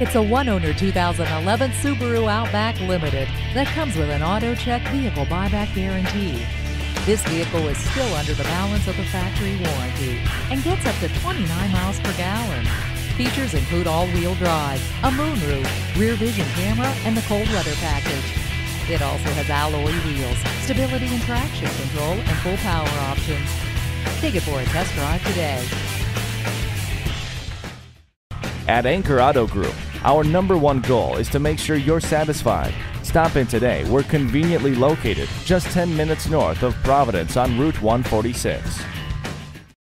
It's a one-owner 2011 Subaru Outback Limited that comes with an auto-check vehicle buyback guarantee. This vehicle is still under the balance of the factory warranty and gets up to 29 miles per gallon. Features include all-wheel drive, a moonroof, rear vision camera, and the cold weather package. It also has alloy wheels, stability and traction control, and full power options. Take it for a test drive today. At Anchor Auto Group, our number one goal is to make sure you're satisfied. Stop in today. We're conveniently located just 10 minutes north of Providence on Route 146.